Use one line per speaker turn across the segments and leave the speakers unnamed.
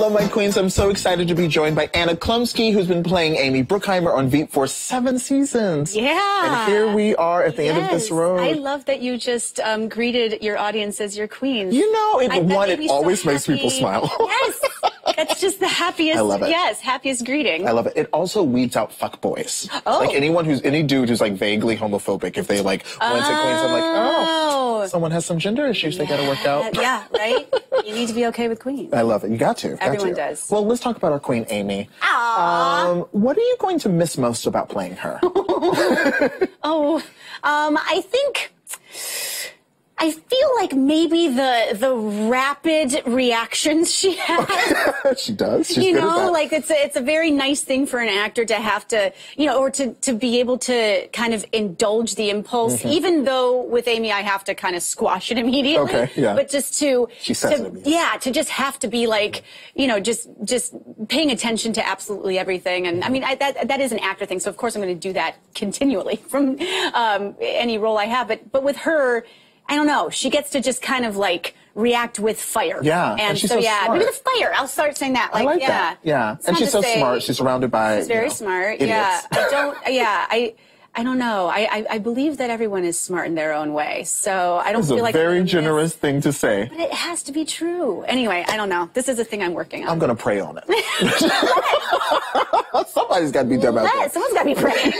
Hello, my queens. I'm so excited to be joined by Anna Chlumsky, who's been playing Amy Brookheimer on Veep for seven seasons.
Yeah.
And here we are at the
yes.
end of this road.
I love that you just um, greeted your audience as your queens.
You know, it,
I,
one, it always
so
makes people smile.
yes. That's just the happiest.
I love it.
Yes, happiest greeting.
I love it. It also weeds out fuckboys.
Oh.
Like anyone who's, any dude who's like vaguely homophobic, if they like want to queens, I'm like, oh, someone has some gender issues they gotta work out.
yeah, right? You need to be okay with queens.
I love it. You got to. got
Everyone
to.
does.
Well, let's talk about our queen, Amy.
Aww.
Um, what are you going to miss most about playing her?
Oh, um, I think. I feel like maybe the the rapid reactions she has.
she does. She's
you know, like it's a, it's a very nice thing for an actor to have to, you know, or to, to be able to kind of indulge the impulse,
Mm-hmm.
even though with Amy I have to kind of squash it immediately.
Okay, yeah.
But just to,
She says
to-
it
yeah, to just have to be like, you know, just just paying attention to absolutely everything. And I mean, I, that that is an actor thing, so of course I'm going to do that continually from um, any role I have. But but with her. I don't know. She gets to just kind of like react with fire.
Yeah, and
And,
she's
so,
so
yeah,
smart.
maybe the fire. I'll start saying that. Like,
I like
yeah.
that. Yeah.
It's
and she's so
say-
smart. She's surrounded by
She's very
you know,
smart.
idiots.
Yeah. I don't. Yeah. I. I don't know. I, I I believe that everyone is smart in their own way. So I don't
It's
feel
a
like
very generous thing to say.
But it has to be true. Anyway, I don't know. This is a thing I'm working on.
I'm gonna pray on it. Somebody's got to be dumb out there.
Someone's got to be praying.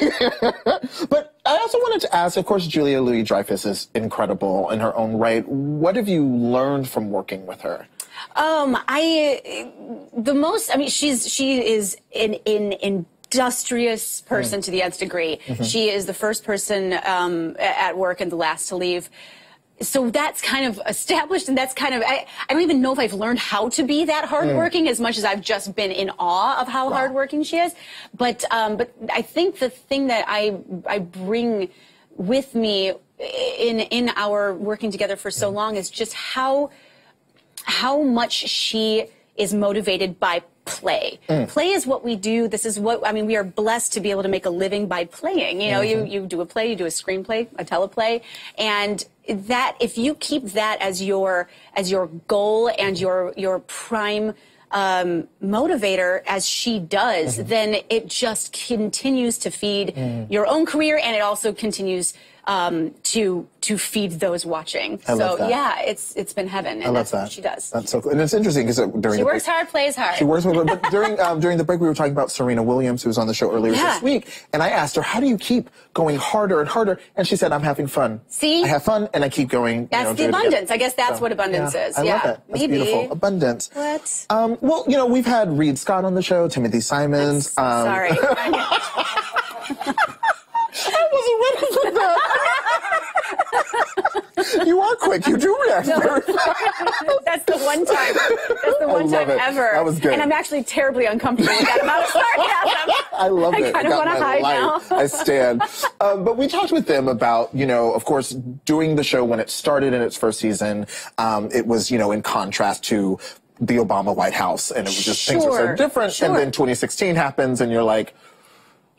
But I also wanted to ask. Of course, Julia Louis Dreyfus is incredible in her own right. What have you learned from working with her?
Um, I the most. I mean, she's she is in in an industrious person to the nth degree. She is the first person um, at work and the last to leave. So that's kind of established, and that's kind of. I, I don't even know if I've learned how to be that hardworking as much as I've just been in awe of how hardworking she is. But um, but I think the thing that I I bring with me in in our working together for so long is just how how much she is motivated by play. Mm. Play is what we do. This is what I mean. We are blessed to be able to make a living by playing. You know, you mm-hmm. you do a play, you do a screenplay, a teleplay, and that if you keep that as your as your goal and your your prime um, motivator as she does, mm-hmm. then it just continues to feed mm. your own career, and it also continues um, to to feed those watching.
I
so yeah, it's it's been heaven, and
I love
that's
that.
what she does.
That's so cool. And it's interesting because during
She
the
works
break,
hard, plays hard.
She works but during um, during the break, we were talking about Serena Williams, who was on the show earlier
Yeah.
this week, and I asked her, "How do you keep going harder and harder?" And she said, "I'm having fun.
See?
I have fun, and I keep going." you
That's
know,
the
doing it again."
abundance. I guess that's
So,
what abundance
yeah,
is.
I
yeah,
love that. That's
maybe.
beautiful. Abundance.
What?
Um, well, you know, we've had Reid Scott on the show, Timothy Simons. Um,
Sorry.
I wasn't ready for that. You are quick. You do react very fast.
That's the one time. That's the one time
it.
ever.
That was good.
And I'm actually terribly uncomfortable with that amount of sarcasm.
I love it.
I kind of want to hide
life.
now.
I stand. Um, but we talked with them about, you know, of course, doing the show when it started in its first season. Um, it was, you know, in contrast to the Obama White House, and it was just things were so different.
sure.
And then 2016 happens, and you're like,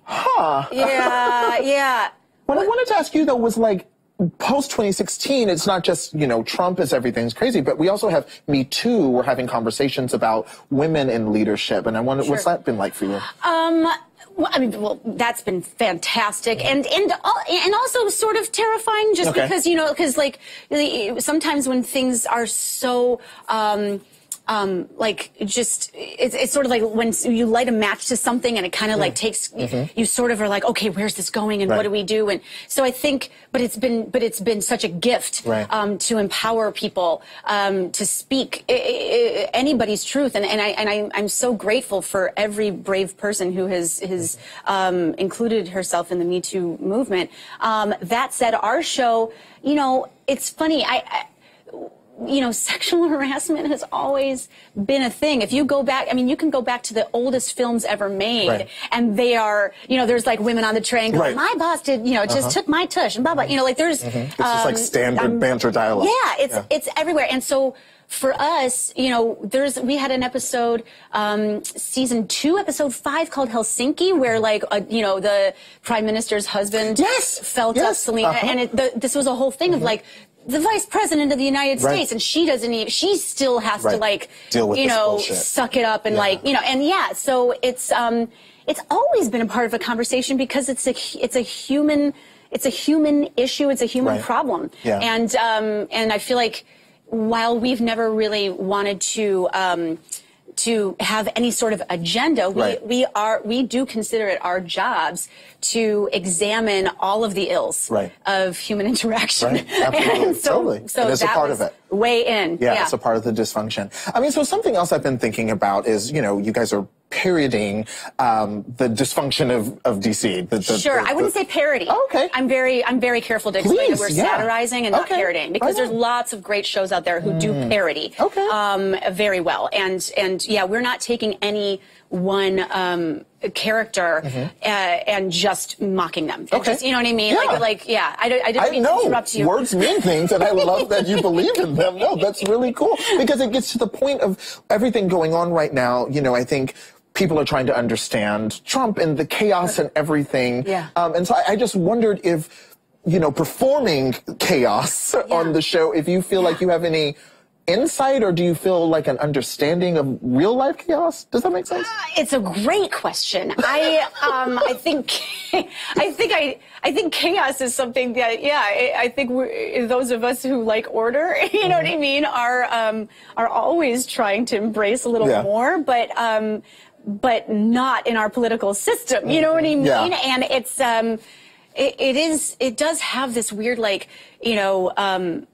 huh.
yeah, yeah.
What I wanted to ask you though was like. Post 2016, it's not just, you know, Trump is everything's crazy, but we also have Me Too. We're having conversations about women in leadership. And I wonder, what's that been like for you?
Um, well, I mean, well, that's been fantastic, and and and also sort of terrifying, just
Okay.
because you know, because like sometimes when things are so. Um, um, like just it's, it's sort of like when you light a match to something and it kind of like takes you sort of are like okay where's this going and
Right.
what do we do and so I think but it's been but it's been such a gift
Right.
um, to empower people um, to speak I- I- anybody's truth and, and I and I, I'm so grateful for every brave person who has has um, included herself in the Me Too movement. Um, that said, our show, you know, it's funny. I, I you know, sexual harassment has always been a thing. If you go back, I mean, you can go back to the oldest films ever made,
Right.
and they are, you know, there's like women on the train going,
Right.
My boss did, you know, just took my tush, and blah, blah. You know, like there's.
It's just like
um,
standard
um,
banter dialogue.
Yeah, it's
Yeah.
it's everywhere, and so for us, you know, there's we had an episode, um, season two, episode five, called Helsinki, where like uh, you know the prime minister's husband
Yes,
felt up Selina,
uh-huh.
and it, the, this was a whole thing of like the vice president of the United
Right.
States, and she doesn't even. She still has to like
Deal with
you know
bullshit.
suck it up and
Yeah.
like you know and yeah. So it's um it's always been a part of a conversation because it's a it's a human it's a human issue. It's a human
Right.
problem.
Yeah.
And um and I feel like while we've never really wanted to. Um, to have any sort of agenda, we,
Right.
we are we do consider it our jobs to examine all of the ills
Right.
of human interaction.
Right. Absolutely.
so,
Totally.
so
it's a part of it.
way in.
Yeah, it's a part of the dysfunction. I mean, so something else I've been thinking about is, you know, you guys are parodying um, the dysfunction of, of DC. The, the,
Sure,
the-
I wouldn't say parody.
Oh, okay.
I'm very, I'm very careful to explain that we're
yeah.
satirizing and not parodying because
right
there's
on.
lots of great shows out there who do parody.
Okay.
Um, very well, and and yeah, we're not taking any one um, character uh, and just mocking them.
Mm-hmm. Okay.
just- you know what I mean?
Yeah.
Like, like yeah, I, I didn't
I
mean to interrupt you.
words mean things, and I love that you believe in them. No, that's really cool because it gets to the point of everything going on right now. You know, I think people are trying to understand Trump and the chaos and everything.
Yeah.
Um, and so I, I just wondered if, you know, performing chaos on the show, if you feel like you have any insight or do you feel like an understanding of real life chaos? Does that make sense?
It's a great question. I um, I think I think I I think chaos is something that yeah I, I think those of us who like order you know what I mean are um, are always trying to embrace a little
Yeah.
more, but um, but not in our political system. You know what I mean?
Yeah.
And it's um, it, it is it does have this weird like you know um,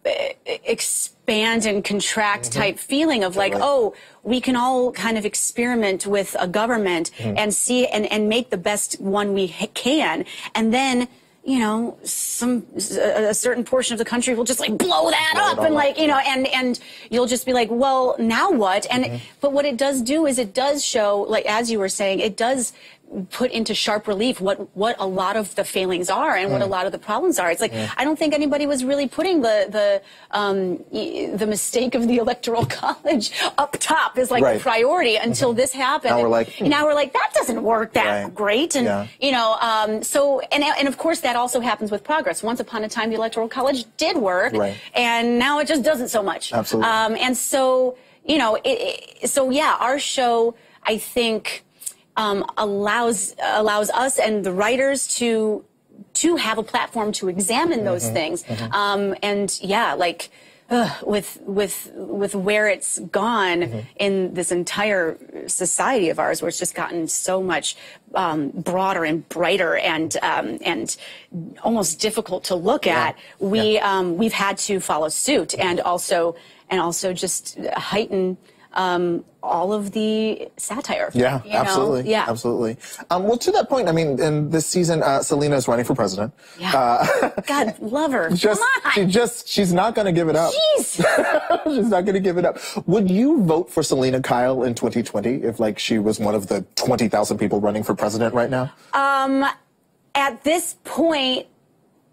expand and contract type feeling of like
Mm-hmm.
Oh we can all kind of experiment with a government
Mm-hmm.
and see and, and make the best one we can and then you know some a a certain portion of the country will just like blow that
Blow
up and
up.
like you know and and you'll just be like well now what and
Mm-hmm.
but what it does do is it does show like as you were saying it does put into sharp relief what what a lot of the failings are and
Mm.
what a lot of the problems are it's like i don't think anybody was really putting the the um the mistake of the electoral college up top is like
Right.
the priority until this happened
Now we're like, hmm.
now we're like that doesn't work that
Right.
great and
Yeah.
you know um so and and of course that also happens with progress once upon a time the electoral college did work
Right.
and now it just doesn't so much
Absolutely.
um and so you know it, it, so yeah our show i think um, allows allows us and the writers to to have a platform to examine those
Mm-hmm.
things. Um, and yeah, like ugh, with with with where it's gone
Mm-hmm.
in this entire society of ours, where it's just gotten so much um, broader and brighter and um, and almost difficult to look at. We um, we've had to follow suit and also and also just heighten. Um, all of the satire.
Yeah,
you know?
absolutely.
Yeah,
absolutely. Um, well, to that point, I mean, in this season, uh, Selina is running for president.
Yeah. God, love her.
Just,
Come
she just, she's not going to give it up.
Jeez.
she's not going to give it up. Would you vote for Selina Kyle in 2020 if, like, she was one of the 20,000 people running for president right now?
At this point,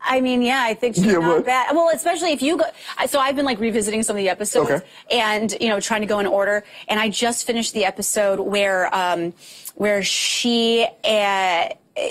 I mean, yeah, I think she's
Yeah,
not
but-
bad. Well, especially if you go. So I've been like revisiting some of the episodes
Okay.
and you know trying to go in order. And I just finished the episode where um, where she. Uh,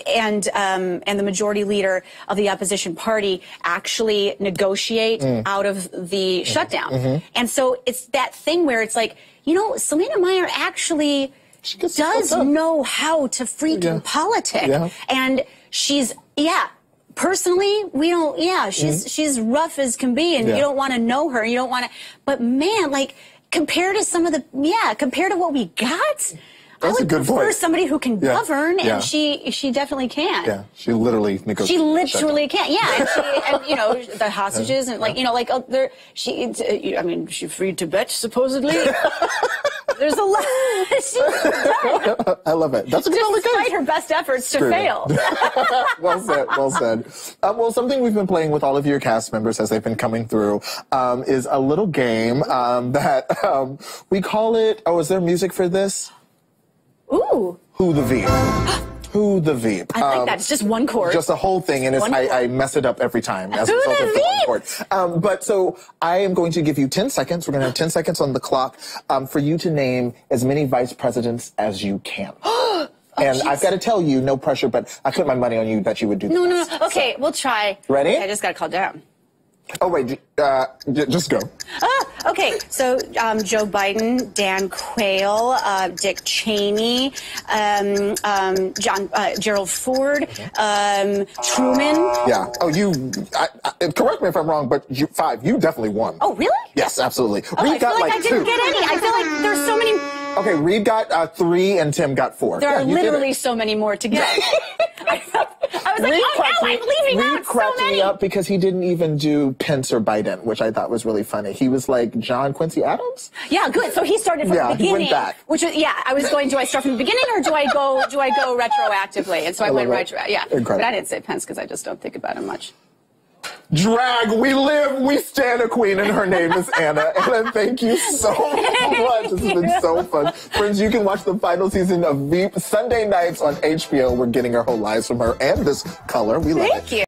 and um, and the majority leader of the opposition party actually negotiate
Mm.
out of the
Mm-hmm.
shutdown, and so it's that thing where it's like you know Selina Meyer actually
She
does know how to freaking
Yeah.
politic,
Yeah.
and she's yeah. Personally, we don't. Yeah, she's she's rough as can be, and.
Yeah.
you don't want to know her. You don't want to. But man, like compared to some of the yeah, compared to what we got, I
That's a good
prefer
point.
somebody who can
Yeah.
govern,
Yeah.
and she she definitely can.
Yeah, she literally negotiated.
She literally can, yeah. And, she, and you know the hostages and like you know like oh, there she. uh, I mean, she freed Tibet supposedly. There's a lot she's done,
I love it. That's a good
despite her best efforts to fail.
well said. Well said. Um, well, something we've been playing with all of your cast members as they've been coming through um, is a little game um, that um, we call it. Oh, is there music for this?
Ooh,
Who the Veep? Who the Veep?
I like
Um,
that. It's just one chord.
Just a whole thing, and it's, I, I mess it up every time as a result
the
of the one
Veep?
chord. Um, but so I am going to give you 10 seconds. We're going to have 10 seconds on the clock um, for you to name as many vice presidents as you can. and I've got to tell you, no pressure, but I put my money on you that you would do
no, no, no. Okay, we'll try.
Ready?
I just got to calm down.
Oh wait, uh, just go.
Ah, okay, so um, Joe Biden, Dan Quayle, uh, Dick Cheney, um, um, John uh, Gerald Ford, um, Truman.
Yeah. Oh, you. I, I, correct me if I'm wrong, but you, five. You definitely won.
Oh, really?
Yes, absolutely.
Oh, I feel like, I didn't
two.
get any. I feel like there's so many.
Okay, Reid got uh, three and Tim got four.
There
yeah,
are literally so many more to get. I, was like,
Reid
oh no, I'm leaving
Reid
out so many.
me up because he didn't even do Pence or Biden, which I thought was really funny. He was like John Quincy Adams.
Yeah, good. So he started from
Yeah,
the
he
beginning.
went back.
Which was yeah, I was going. Do I start from the beginning or do I go? Do I go retroactively? And so I,
I
went retro. Yeah,
Incredible.
but I didn't say Pence because I just don't think about him much.
Drag, we live, we stand a queen, and her name is Anna. Anna, thank you so much. This has been so fun. Friends, you can watch the final season of Veep Sunday nights on HBO. We're getting our whole lives from her and this color. We love it.
Thank you.